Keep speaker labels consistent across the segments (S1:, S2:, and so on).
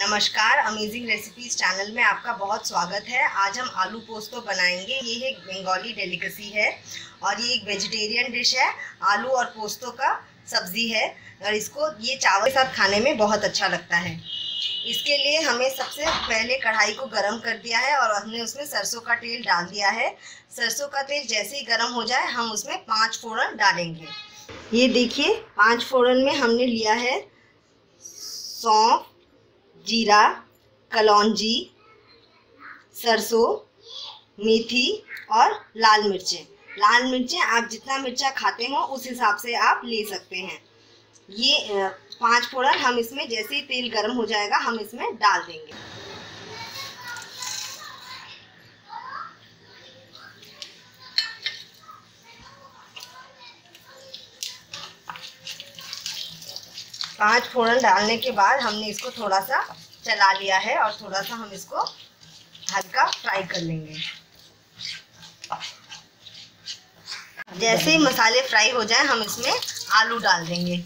S1: नमस्कार amazing recipes channel में आपका बहुत स्वागत है। आज हम आलू पोस्तो बनाएँगे। ये एक बंगाली डेलिकेसी है और ये एक वेजिटेरियन डिश है। आलू और पोस्तो का सब्ज़ी है और इसको ये चावल के साथ खाने में बहुत अच्छा लगता है। इसके लिए हमें सबसे पहले कढ़ाई को गरम कर दिया है और हमने उसमें सरसों का तेल डाल दिया है। सरसों का तेल जैसे ही गर्म हो जाए, हम उसमें पाँच फोड़न डालेंगे। ये देखिए, पाँच फोड़न में हमने लिया है सौंफ जीरा, कलौजी, सरसों, मेथी और लाल मिर्चें। लाल मिर्चें आप जितना मिर्चा खाते हो, उस हिसाब से आप ले सकते हैं। ये पाँच फोड़न हम इसमें जैसे ही तेल गर्म हो जाएगा, हम इसमें डाल देंगे। पाँच फोड़न डालने के बाद हमने इसको थोड़ा सा चला लिया है और थोड़ा सा हम इसको हल्का फ्राई कर लेंगे। जैसे ही मसाले फ्राई हो जाए, हम इसमें आलू डाल देंगे।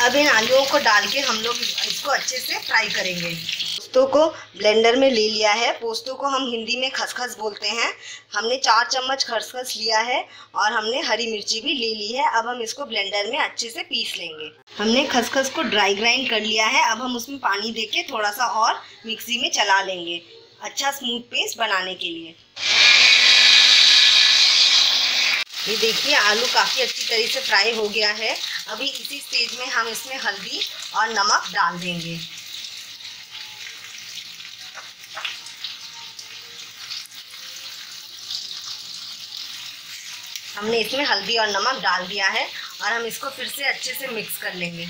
S1: अब इन आलूओं को डाल के हम लोग इसको अच्छे से फ्राई करेंगे। पोस्तों को ब्लेंडर में ले लिया है। पोस्तों को हम हिंदी में खसखस बोलते हैं। हमने चार चम्मच खसखस लिया है और हमने हरी मिर्ची भी ले ली है। अब हम इसको ब्लेंडर में अच्छे से पीस लेंगे। हमने खसखस को ड्राई ग्राइंड कर लिया है। अब हम उसमें पानी देके थोड़ा सा और मिक्सी में चला लेंगे। अच्छा स्मूथ पेस्ट बनाने के लिए। ये देखिए, आलू काफ़ी अच्छी तरीके से फ्राई हो गया है। अभी इसी स्टेज में हम इसमें हल्दी और नमक डाल देंगे। हमने इसमें हल्दी और नमक डाल दिया है और हम इसको फिर से अच्छे से मिक्स कर लेंगे।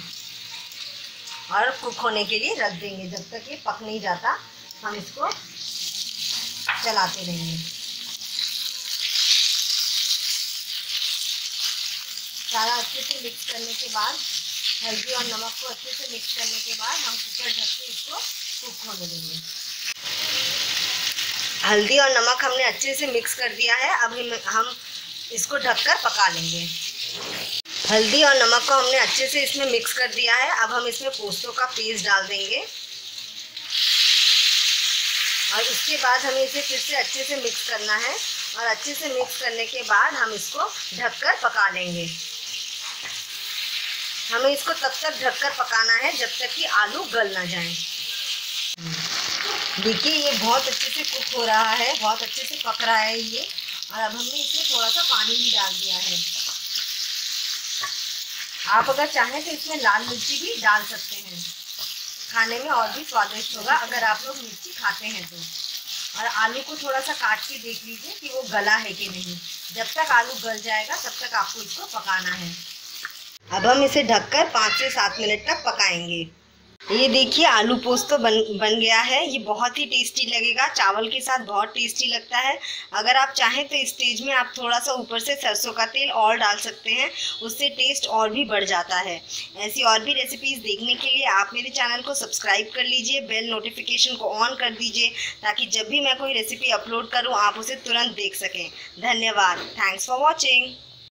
S1: और कुक होने के लिए रख देंगे। जब तक ये पक नहीं जाता, हम इसको चलाते रहेंगे। सारा अच्छे से मिक्स करने के बाद, हल्दी और नमक को अच्छे से मिक्स करने के बाद हम कुकर ढक के इसको कुक होने देंगे। हल्दी और नमक हमने अच्छे से मिक्स कर दिया है। अब हम इसको ढककर पका लेंगे। हल्दी और नमक को हमने अच्छे से इसमें मिक्स कर दिया है। अब हम इसमें पोस्तों का पेस्ट डाल देंगे। और इसके बाद हमें इसे फिर से अच्छे से मिक्स करना है। और अच्छे से मिक्स करने के बाद हम इसको ढककर पका लेंगे। हमें इसको तब तक ढककर पकाना है जब तक कि आलू गल ना जाए। देखिए, ये बहुत अच्छे से कुक हो रहा है, बहुत अच्छे से पक रहा है ये। और अब हमने इसमें थोड़ा सा पानी भी डाल दिया है। आप अगर चाहें तो इसमें लाल मिर्ची भी डाल सकते हैं। खाने में और भी स्वादिष्ट होगा, अगर आप लोग मिर्ची खाते हैं तो। और आलू को थोड़ा सा काट के देख लीजिए कि वो गला है कि नहीं। जब तक आलू गल जाएगा, तब तक आपको इसको पकाना है। अब हम इसे ढककर पाँच से सात मिनट तक पकाएँगे। ये देखिए आलू पोस्त बन बन गया है। ये बहुत ही टेस्टी लगेगा। चावल के साथ बहुत टेस्टी लगता है। अगर आप चाहें तो स्टेज में आप थोड़ा सा ऊपर से सरसों का तेल और डाल सकते हैं। उससे टेस्ट और भी बढ़ जाता है। ऐसी और भी रेसिपीज़ देखने के लिए आप मेरे चैनल को सब्सक्राइब कर लीजिए बेल नोटिफिकेशन को ऑन कर दीजिए, ताकि जब भी मैं कोई रेसिपी अपलोड करूँ, आप उसे तुरंत देख सकें। धन्यवाद। Thanks for watching